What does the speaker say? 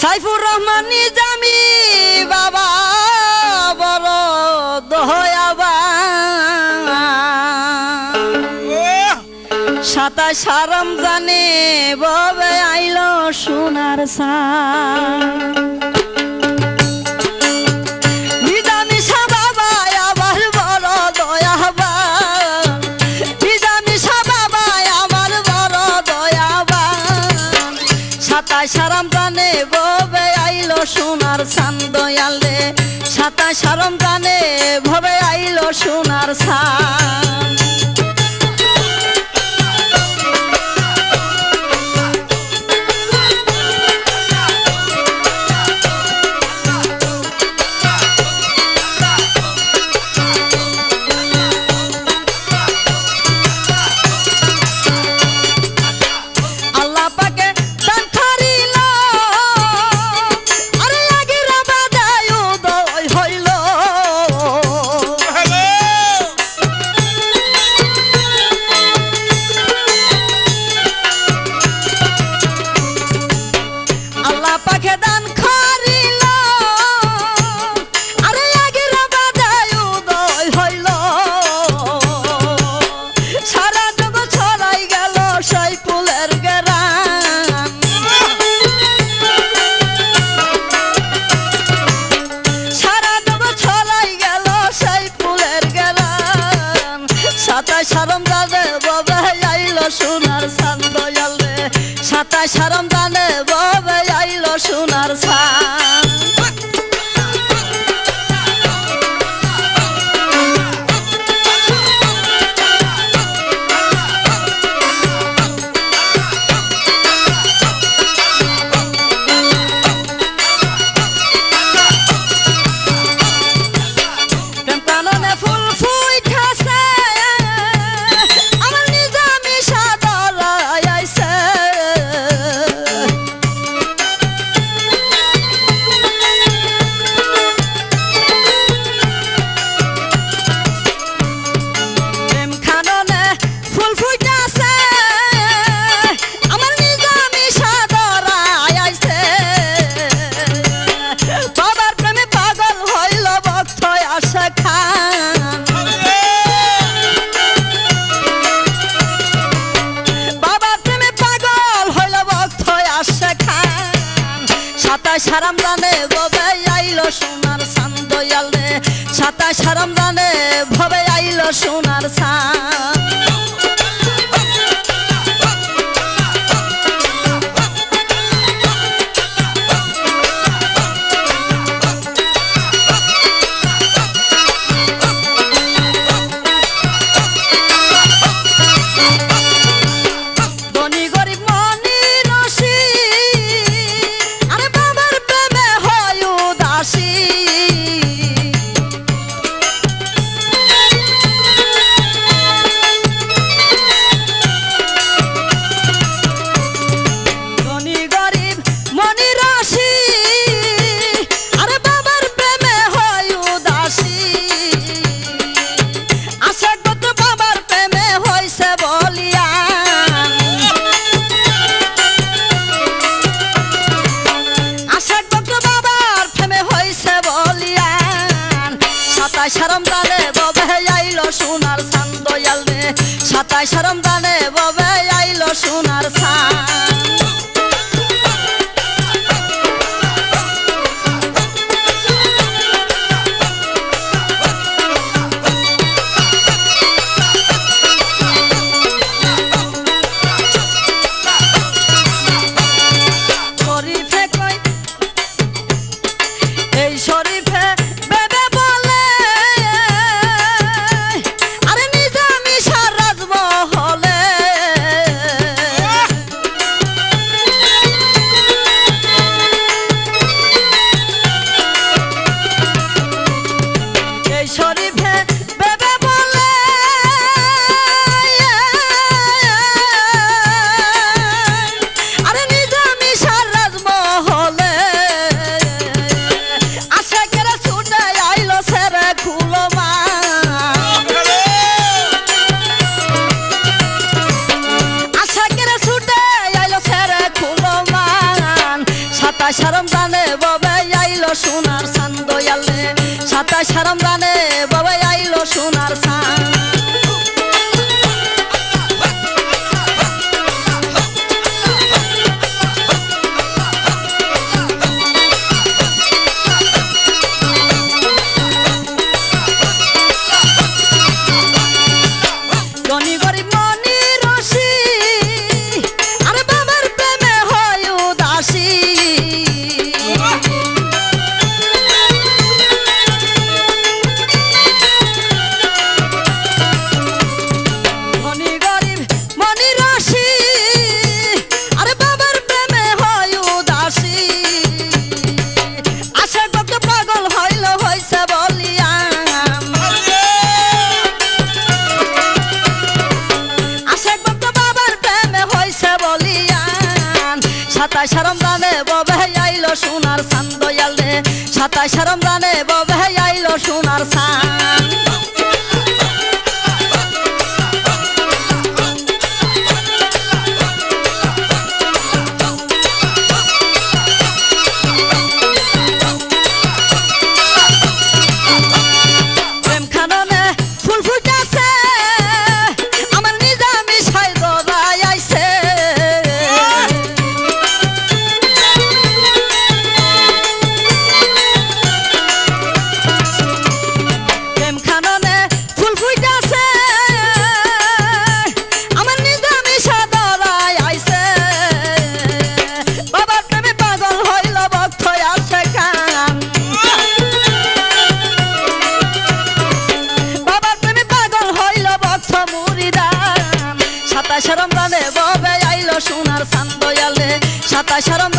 সাইফুর রহমান নিজামি বাবা বড় দহয়াবা সাতা সারাম জানে ববে আইল সোনার সা সাতাশারাম প্রাণে ভবে আইলো সোনার সান দয়ালে। সাতাশারাম প্রাণে ভবে আইলো সোনার সান Ananı baba ছাতা সারাম জানে ভবে আইলো সোনার সান দয়ালে। সাতাশ হারাম জানে ভবে আইলো সোনার সান সাতাশ রমজানে ববে আইল সোনার সান দয়াল রে সাতাশ রমজানে ববে আইল সোনার রানে ববে আইলো সোনার সান দয়ালে। সাতাশ হারাম দানে ববে আইলো সোনার সান সাতাই সাতাশ রমজানে ববে আইলো সোনার সান্দয়াল রে সাতাশ রমজানে 아빠처럼